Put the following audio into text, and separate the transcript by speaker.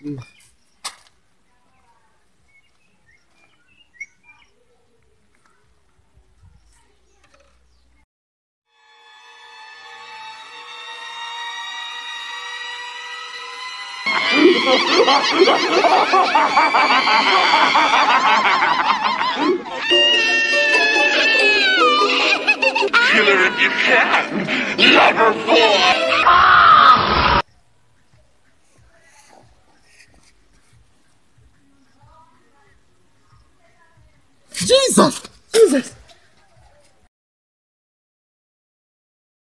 Speaker 1: Killer if you can. Lover boy. Jesus!